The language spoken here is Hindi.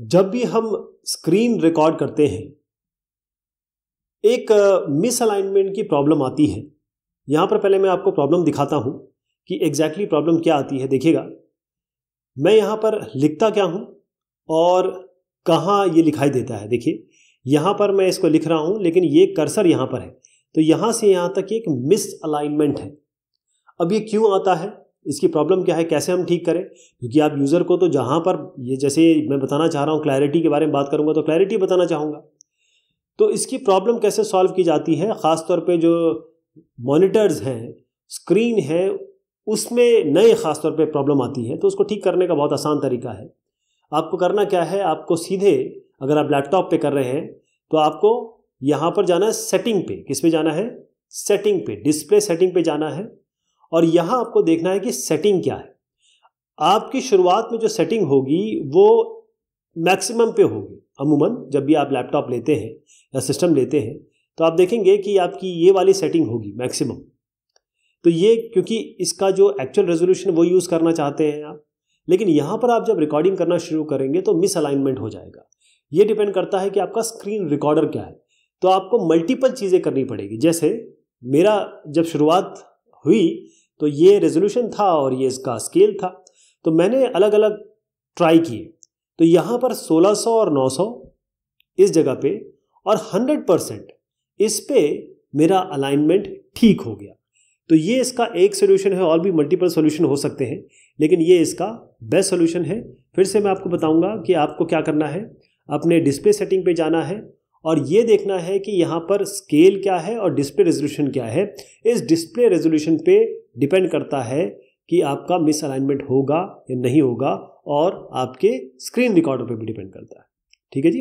जब भी हम स्क्रीन रिकॉर्ड करते हैं, एक मिसअलाइनमेंट की प्रॉब्लम आती है। यहाँ पर पहले मैं आपको प्रॉब्लम दिखाता हूँ कि एग्जैक्टली exactly प्रॉब्लम क्या आती है, देखिएगा। मैं यहाँ पर लिखता क्या हूँ और कहाँ ये लिखाई देता है, देखिए। यहाँ पर मैं इसको लिख रहा हूँ, लेकिन ये कर्सर यहाँ पर है। तो यहाँ से यहाँ तक एक मिस अलाइनमेंट है। अब ये क्यों आता है? इसकी प्रॉब्लम क्या है, कैसे हम ठीक करें? क्योंकि आप यूज़र को तो जहाँ पर, ये जैसे मैं बताना चाह रहा हूँ क्लैरिटी के बारे में बात करूँगा तो क्लैरिटी बताना चाहूँगा। तो इसकी प्रॉब्लम कैसे सॉल्व की जाती है? ख़ास तौर पे जो मॉनिटर्स हैं स्क्रीन है, उसमें नए ख़ास तौर पे प्रॉब्लम आती है तो उसको ठीक करने का बहुत आसान तरीका है। आपको करना क्या है, आपको सीधे अगर आप लैपटॉप पे कर रहे हैं तो आपको यहाँ पर जाना है सेटिंग पे। किस पे जाना है? सेटिंग पे डिस्प्ले सेटिंग पे जाना है। और यहाँ आपको देखना है कि सेटिंग क्या है। आपकी शुरुआत में जो सेटिंग होगी, वो मैक्सिमम पे होगी। अमूमन, जब भी आप लैपटॉप लेते हैं या सिस्टम लेते हैं तो आप देखेंगे कि आपकी ये वाली सेटिंग होगी मैक्सिमम तो ये क्योंकि इसका जो एक्चुअल रेजोल्यूशन वो यूज़ करना चाहते हैं आप। लेकिन यहाँ पर आप जब रिकॉर्डिंग करना शुरू करेंगे तो मिस अलाइनमेंट हो जाएगा। ये डिपेंड करता है कि आपका स्क्रीन रिकॉर्डर क्या है। तो आपको मल्टीपल चीज़ें करनी पड़ेगी। जैसे, मेरा जब शुरुआत हुई तो ये रेजोल्यूशन था और ये इसका स्केल था। तो मैंने अलग अलग ट्राई किए। तो यहाँ पर 1600 और 900 इस जगह पे और 100 परसेंट इस पे मेरा अलाइनमेंट ठीक हो गया। तो ये इसका एक सोल्यूशन है, और भी मल्टीपल सोल्यूशन हो सकते हैं, लेकिन ये इसका बेस्ट सोल्यूशन है। फिर से मैं आपको बताऊँगा कि आपको क्या करना है। अपने डिस्प्ले सेटिंग पे जाना है और ये देखना है कि यहाँ पर स्केल क्या है और डिस्प्ले रेजोल्यूशन क्या है। इस डिस्प्ले रेजोल्यूशन पे डिपेंड करता है कि आपका मिस अलाइनमेंट होगा या नहीं होगा और आपके स्क्रीन रिकॉर्डर पे भी डिपेंड करता है। ठीक है जी?